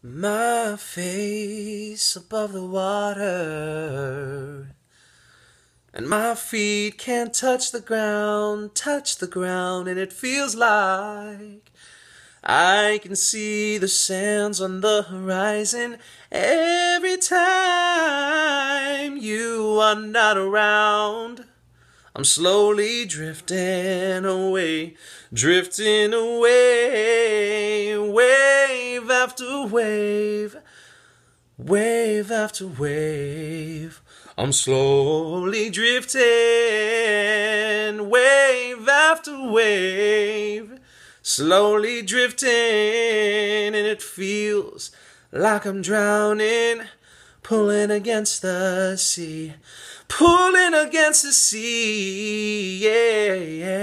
My face above the water, and my feet can't touch the ground, touch the ground, and it feels like I can see the sands on the horizon every time you are not around. I'm slowly drifting away, drifting away, after wave, wave after wave. I'm slowly drifting, wave after wave, slowly drifting, and it feels like I'm drowning, pulling against the sea pulling against the sea. Yeah, yeah.